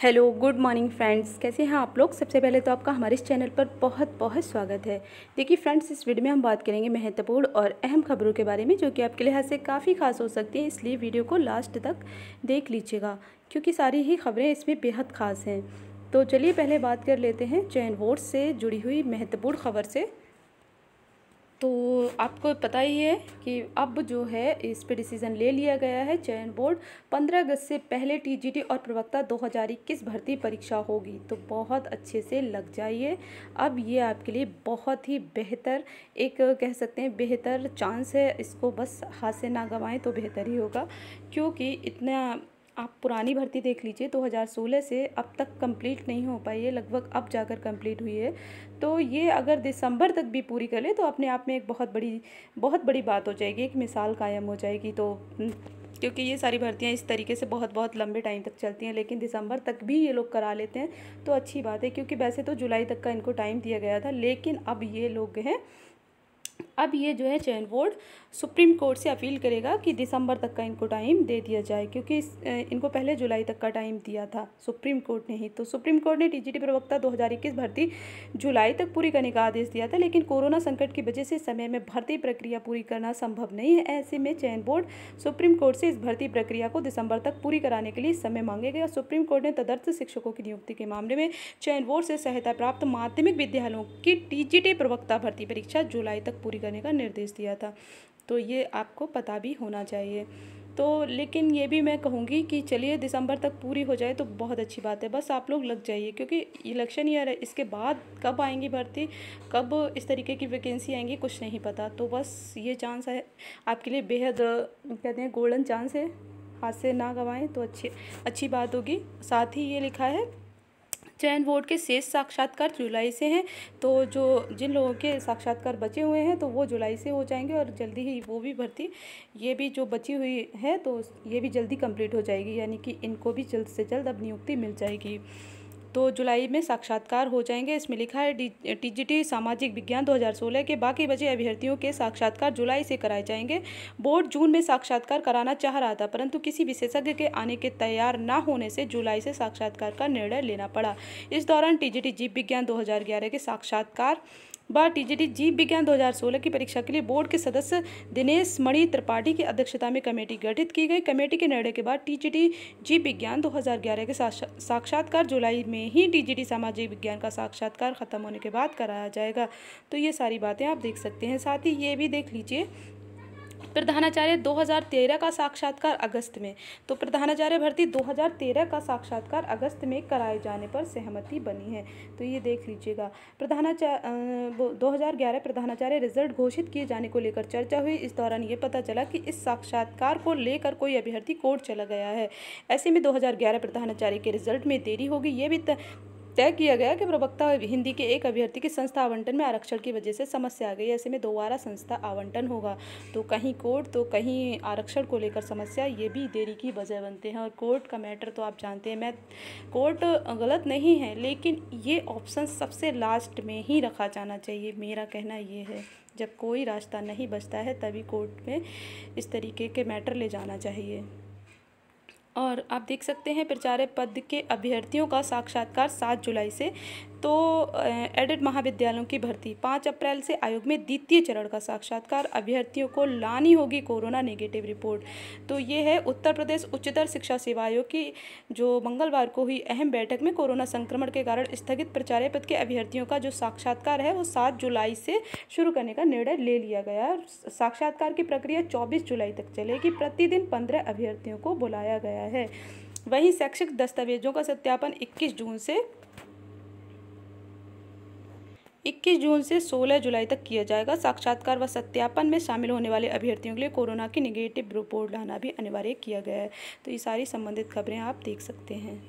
Hello, good morning friends. कैसे हैं आप लोग? सबसे पहले तो आपका हमारे इस चैनल पर बहुत बहुत स्वागत है। देखिए फ्रेंड्स, इस वीडियो में हम बात करेंगे महत्वपूर्ण और अहम खबरों के बारे में, जो कि आपके लिहाज से काफ़ी खास हो सकती है। इसलिए वीडियो को लास्ट तक देख लीजिएगा, क्योंकि सारी ही खबरें इसमें बेहद खास हैं। तो चलिए पहले बात कर लेते हैं चयन बोर्ड से जुड़ी हुई महत्वपूर्ण खबर से। तो आपको पता ही है कि अब जो है इस पे डिसीज़न ले लिया गया है। चयन बोर्ड पंद्रह अगस्त से पहले टीजीटी और प्रवक्ता 2021 भर्ती परीक्षा होगी। तो बहुत अच्छे से लग जाइए। अब ये आपके लिए बहुत ही बेहतर एक कह सकते हैं बेहतर चांस है। इसको बस हाथ से ना गंवाएँ तो बेहतर ही होगा। क्योंकि इतना आप पुरानी भर्ती देख लीजिए 2016 से अब तक कंप्लीट नहीं हो पाई है, लगभग अब जाकर कंप्लीट हुई है। तो ये अगर दिसंबर तक भी पूरी कर ले तो अपने आप में एक बहुत बड़ी बहुत बड़ी बात हो जाएगी, एक मिसाल कायम हो जाएगी। तो क्योंकि ये सारी भर्तियाँ इस तरीके से बहुत बहुत लंबे टाइम तक चलती हैं, लेकिन दिसंबर तक भी ये लोग करा लेते हैं तो अच्छी बात है, क्योंकि वैसे तो जुलाई तक का इनको टाइम दिया गया था, लेकिन अब ये लोग हैं अब ये जो है चयन बोर्ड सुप्रीम कोर्ट से अपील करेगा कि दिसंबर तक का इनको टाइम दे दिया जाए क्योंकि इस, इनको पहले जुलाई तक का टाइम दिया था सुप्रीम कोर्ट ने ही। तो सुप्रीम कोर्ट ने टीजीटी प्रवक्ता 2021 भर्ती जुलाई तक पूरी करने का आदेश दिया था लेकिन कोरोना संकट की वजह से समय में भर्ती प्रक्रिया पूरी करना संभव नहीं है। ऐसे में चयन बोर्ड सुप्रीम कोर्ट से इस भर्ती प्रक्रिया को दिसंबर तक पूरी कराने के लिए समय मांगेगा। सुप्रीम कोर्ट ने तदर्थ शिक्षकों की नियुक्ति के मामले में चयन बोर्ड से सहायता प्राप्त माध्यमिक विद्यालयों की टीजीटी प्रवक्ता भर्ती परीक्षा जुलाई तक पूरी करने का निर्देश दिया था। तो ये आपको पता भी होना चाहिए। तो लेकिन ये भी मैं कहूँगी कि चलिए दिसंबर तक पूरी हो जाए तो बहुत अच्छी बात है। बस आप लोग लग जाइए क्योंकि इलेक्शन ईयर है इसके बाद कब आएँगी भर्ती, कब इस तरीके की वैकेंसी आएँगी कुछ नहीं पता। तो बस ये चांस है आपके लिए बेहद, कहते हैं गोल्डन चांस है। हाथ से ना गंवाएँ तो अच्छी अच्छी बात होगी। साथ ही ये लिखा है चयन बोर्ड के शेष साक्षात्कार जुलाई से हैं। तो जो जिन लोगों के साक्षात्कार बचे हुए हैं तो वो जुलाई से हो जाएँगे और जल्दी ही वो भी भर्ती। ये भी जो बची हुई है तो ये भी जल्दी कंप्लीट हो जाएगी, यानी कि इनको भी जल्द से जल्द अब नियुक्ति मिल जाएगी। तो जुलाई में साक्षात्कार हो जाएँगे। इसमें लिखा है टीजीटी सामाजिक विज्ञान 2016 के बाकी बचे अभ्यर्थियों के साक्षात्कार जुलाई से कराए जाएँगे। बोर्ड जून में साक्षात्कार कराना चाह रहा था, परंतु किसी विशेषज्ञ के आने के तैयार न होने से जुलाई से साक्षात्कार का निर्णय लेना पड़ा। इस दौरान टीजीटी जीव विज्ञान दो हज़ार ग्यारह के साक्षात्कार व टीजीटी जीव विज्ञान 2016 की परीक्षा के लिए बोर्ड के सदस्य दिनेश मणि त्रिपाठी की अध्यक्षता में कमेटी गठित की गई। कमेटी के निर्णय के बाद टीजीटी जीव विज्ञान 2011 के साक्षात्कार जुलाई में ही टीजीटी सामाजिक विज्ञान का साक्षात्कार खत्म होने के बाद कराया जाएगा। तो ये सारी बातें आप देख सकते हैं। साथ ही ये भी देख लीजिए प्रधानाचार्य 2013 का साक्षात्कार अगस्त में। तो प्रधानाचार्य भर्ती 2013 का साक्षात्कार अगस्त में कराए जाने पर सहमति बनी है। तो ये देख लीजिएगा। प्रधानाचार्य 2011 प्रधानाचार्य रिज़ल्ट घोषित किए जाने को लेकर चर्चा हुई। इस दौरान ये पता चला कि इस साक्षात्कार को लेकर कोई अभ्यर्थी कोर्ट चला गया है। ऐसे में 2011 प्रधानाचार्य के रिज़ल्ट में देरी होगी। ये भी तय किया गया कि प्रवक्ता हिंदी के एक अभ्यर्थी की संस्था आवंटन में आरक्षण की वजह से समस्या आ गई ऐसे में दोबारा संस्था आवंटन होगा। तो कहीं कोर्ट तो कहीं आरक्षण को लेकर समस्या, ये भी देरी की वजह बनते हैं। और कोर्ट का मैटर तो आप जानते हैं, मैं, कोर्ट गलत नहीं है, लेकिन ये ऑप्शन सबसे लास्ट में ही रखा जाना चाहिए। मेरा कहना ये है, जब कोई रास्ता नहीं बचता है, तभी कोर्ट में इस तरीके के मैटर ले जाना चाहिए। और आप देख सकते हैं प्रचार्य पद के अभ्यर्थियों का साक्षात्कार सात जुलाई से तो एडेड महाविद्यालयों की भर्ती पाँच अप्रैल से आयोग में द्वितीय चरण का साक्षात्कार। अभ्यर्थियों को लानी होगी कोरोना नेगेटिव रिपोर्ट। तो ये है उत्तर प्रदेश उच्चतर शिक्षा सेवा आयोग की, जो मंगलवार को हुई अहम बैठक में कोरोना संक्रमण के कारण स्थगित प्रचार्य पद के अभ्यर्थियों का जो साक्षात्कार है, वो सात जुलाई से शुरू करने का निर्णय ले लिया गया साक्षात्कार की प्रक्रिया चौबीस जुलाई तक चलेगी। प्रतिदिन पंद्रह अभ्यर्थियों को बुलाया गया है। वहीं शैक्षिक दस्तावेजों का सत्यापन 21 जून से 21 जून से 16 जुलाई तक किया जाएगा। साक्षात्कार व सत्यापन में शामिल होने वाले अभ्यर्थियों के लिए कोरोना की निगेटिव रिपोर्ट लाना भी अनिवार्य किया गया है। तो ये सारी संबंधित खबरें आप देख सकते हैं।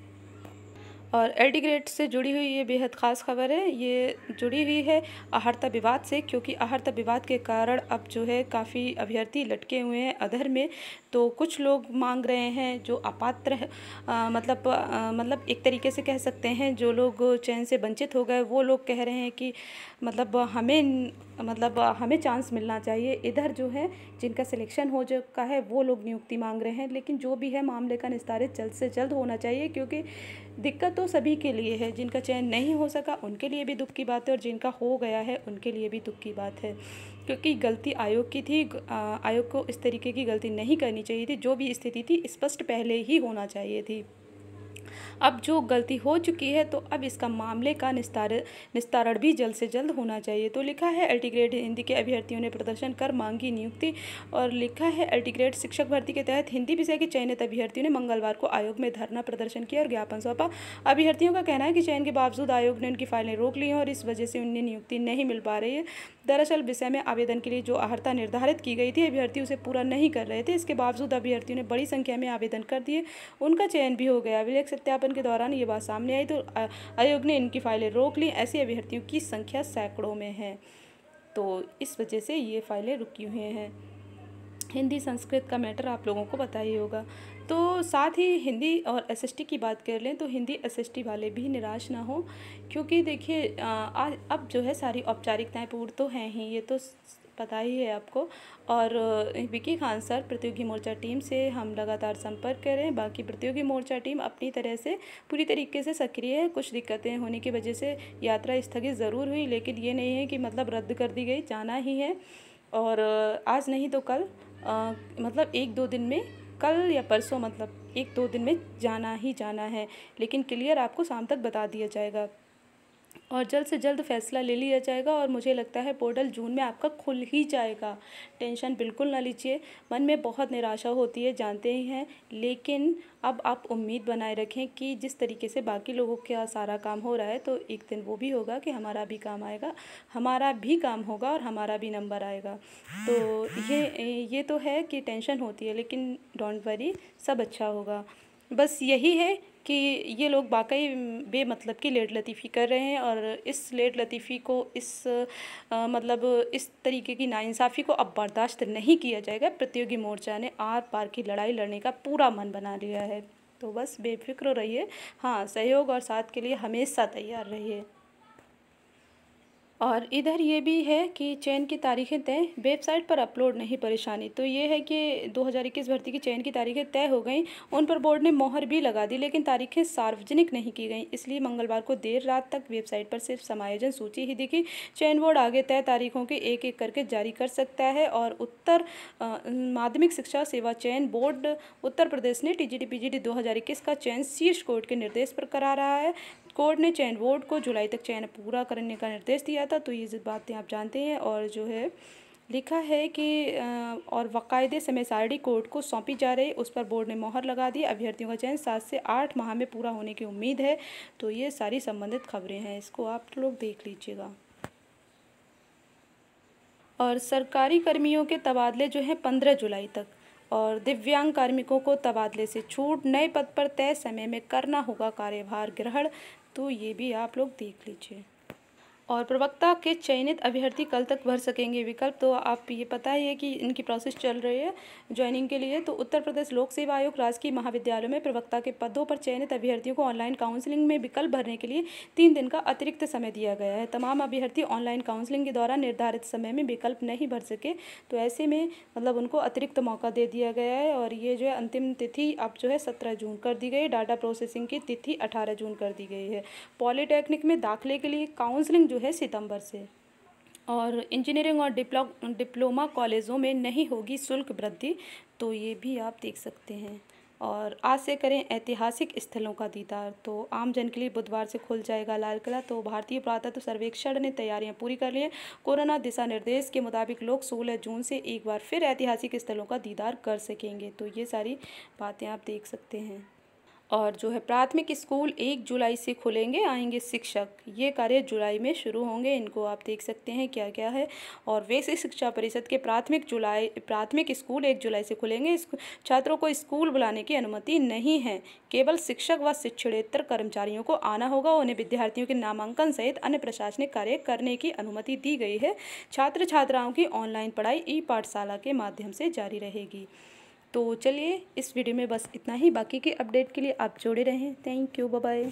और एल ग्रेड से जुड़ी हुई ये बेहद ख़ास खबर है। ये जुड़ी हुई है आहर्ता विवाद से, क्योंकि आहर्ता विवाद के कारण अब जो है काफ़ी अभ्यर्थी लटके हुए हैं अधर में। तो कुछ लोग मांग रहे हैं जो अपात्र है। मतलब आ, मतलब एक तरीके से कह सकते हैं जो लोग चयन से वंचित हो गए वो लोग कह रहे हैं कि मतलब हमें मतलब हमें चांस मिलना चाहिए। इधर जो है जिनका सिलेक्शन हो चुका है वो लोग नियुक्ति मांग रहे हैं। लेकिन जो भी है मामले का निस्तारित जल्द से जल्द होना चाहिए क्योंकि दिक्कत तो सभी के लिए है। जिनका चयन नहीं हो सका उनके लिए भी दुख की बात है और जिनका हो गया है उनके लिए भी दुख की बात है। क्योंकि गलती आयोग की थी आयोग को इस तरीके की गलती नहीं करनी चाहिए थी, जो भी स्थिति थी, स्पष्ट पहले ही होना चाहिए थी। अब जो गलती हो चुकी है तो अब इसका मामले का निस्तार, निस्तारण भी जल्द से जल्द होना चाहिए। तो लिखा है अल्टीग्रेड हिंदी के अभ्यर्थियों ने प्रदर्शन कर मांगी नियुक्ति और लिखा है अल्टीग्रेड शिक्षक भर्ती के तहत हिंदी विषय के चयनित अभ्यर्थियों ने मंगलवार को आयोग में धरना प्रदर्शन किया और ज्ञापन सौंपा। अभ्यर्थियों का कहना है कि चयन के बावजूद आयोग ने उनकी फाइलें रोक ली हैं और इस वजह से उन्हें नियुक्ति नहीं मिल पा रही है। दरअसल विषय में आवेदन के लिए जो अहर्ता निर्धारित की गई थी, अभ्यर्थी उसे पूरा नहीं कर रहे थे। इसके बावजूद अभ्यर्थियों ने बड़ी संख्या में आवेदन कर दिए। उनका चयन भी हो गया। अभिलेख सत्यापन के दौरान ये बात सामने आई तो आयोग ने इनकी फाइलें रोक ली। ऐसी अभ्यर्थियों की संख्या सैकड़ों में है। तो इस वजह से ये फाइलें रुकी हुई हैं। हिंदी संस्कृत का मैटर आप लोगों को पता ही होगा। तो साथ ही हिंदी और एसएसटी की बात कर लें तो हिंदी एसएसटी वाले भी निराश ना हो, क्योंकि देखिए अब जो है सारी औपचारिकताएँ पूर्ण तो हैं ही, ये तो पता ही है आपको। और विकी खान सर, प्रतियोगी मोर्चा टीम से हम लगातार संपर्क कर रहे हैं बाकी प्रतियोगी मोर्चा टीम अपनी तरह से पूरी तरीके से सक्रिय है, कुछ दिक्कतें होने की वजह से यात्रा स्थगित ज़रूर हुई, लेकिन ये नहीं है कि मतलब रद्द कर दी गई, जाना ही है। और आज नहीं तो कल आ, मतलब एक दो दिन में कल या परसों मतलब एक दो दिन में जाना ही जाना है। लेकिन क्लियर आपको शाम तक बता दिया जाएगा। और जल्द से जल्द फैसला ले लिया जाएगा और मुझे लगता है पोर्टल जून में आपका खुल ही जाएगा। टेंशन बिल्कुल ना लीजिए। मन में बहुत निराशा होती है, जानते ही हैं। लेकिन अब आप उम्मीद बनाए रखें कि जिस तरीके से बाकी लोगों का सारा काम हो रहा है तो एक दिन वो भी होगा कि हमारा भी काम आएगा, हमारा भी काम होगा और हमारा भी नंबर आएगा। तो ये ये तो है कि टेंशन होती है, लेकिन डोंट वरी, सब अच्छा होगा। बस यही है कि ये लोग वाकई बेमतलब की लेट लतीफ़ी कर रहे हैं और इस लेट लतीफ़ी को इस आ, मतलब इस तरीके की नाइंसाफ़ी को अब बर्दाश्त नहीं किया जाएगा। प्रतियोगी मोर्चा ने आर पार की लड़ाई लड़ने का पूरा मन बना लिया है। तो बस बेफिक्र रहिए। हाँ सहयोग और साथ के लिए हमेशा तैयार रहिए। और इधर ये भी है कि चयन की तारीखें तय, वेबसाइट पर अपलोड नहीं, परेशानी। तो ये है कि 2021 भर्ती की चयन की तारीखें तय हो गई, उन पर बोर्ड ने मोहर भी लगा दी, लेकिन तारीखें सार्वजनिक नहीं की गई। इसलिए मंगलवार को देर रात तक वेबसाइट पर सिर्फ़ समायोजन सूची ही दिखी। चयन बोर्ड आगे तय तारीखों के एक एक करके जारी कर सकता है और उत्तर माध्यमिक शिक्षा सेवा चयन बोर्ड, उत्तर प्रदेश ने टी जी टी का चयन शीर्ष कोर्ट के निर्देश पर करा रहा है। कोर्ट ने चयन बोर्ड को जुलाई तक चयन पूरा करने का निर्देश दिया था तो ये बातें आप जानते हैं और जो है, लिखा है कि और बाकायदे समय सारणी कोर्ट को सौंपी जा रही, उस पर बोर्ड ने मोहर लगा दी, अभ्यर्थियों का चयन सात से आठ माह में पूरा होने की उम्मीद है तो ये सारी संबंधित खबरें हैं, इसको आप लोग देख लीजिएगा। और सरकारी कर्मियों के तबादले जो हैं पंद्रह जुलाई तक, और दिव्यांग कार्मिकों को तबादले से छूट, नए पद पर तय समय में करना होगा कार्यभार ग्रहण तो ये भी आप लोग देख लीजिए। और प्रवक्ता के चयनित अभ्यर्थी कल तक भर सकेंगे विकल्प। तो आप ये पता ही है कि इनकी प्रोसेस चल रही है ज्वाइनिंग के लिए। तो उत्तर प्रदेश लोक सेवा आयोग राजकीय महाविद्यालयों में प्रवक्ता के पदों पर चयनित अभ्यर्थियों को ऑनलाइन काउंसलिंग में विकल्प भरने के लिए तीन दिन का अतिरिक्त समय दिया गया है। तमाम अभ्यर्थी ऑनलाइन काउंसलिंग के दौरान निर्धारित समय में विकल्प नहीं भर सके। तो ऐसे में मतलब उनको अतिरिक्त मौका दे दिया गया है और ये जो है अंतिम तिथि अब जो है सत्रह जून कर दी गई डाटा प्रोसेसिंग की तिथि अठारह जून कर दी गई है। पॉलीटेक्निक में दाखिले के लिए काउंसलिंग जो है सितंबर से। और इंजीनियरिंग और डिप्लो, डिप्लोमा कॉलेजों में नहीं होगी शुल्क वृद्धि तो ये भी आप देख सकते हैं। और आज से करें ऐतिहासिक स्थलों का दीदार तो आम जन के लिए बुधवार से खुल जाएगा लाल किला तो भारतीय पुरातत्व सर्वेक्षण ने तैयारियाँ पूरी कर ली हैं। कोरोना दिशा निर्देश के मुताबिक लोग सोलह जून से एक बार फिर ऐतिहासिक स्थलों का दीदार कर सकेंगे तो ये सारी बातें आप देख सकते हैं। और जो है प्राथमिक स्कूल एक जुलाई से खुलेंगे, आएँगे शिक्षक। ये कार्य जुलाई में शुरू होंगे, इनको आप देख सकते हैं क्या क्या है। और वैसे शिक्षा परिषद के प्राथमिक जुलाई, प्राथमिक स्कूल एक जुलाई से खुलेंगे। छात्रों को स्कूल बुलाने की अनुमति नहीं है। केवल शिक्षक व शिक्षणेतर कर्मचारियों को आना होगा। उन्हें विद्यार्थियों के नामांकन सहित अन्य प्रशासनिक कार्य करने की अनुमति दी गई है। छात्र छात्राओं की ऑनलाइन पढ़ाई ई पाठशाला के माध्यम से जारी रहेगी। तो चलिए इस वीडियो में बस इतना ही। बाकी के अपडेट के लिए आप जोड़े रहें। Thank you bye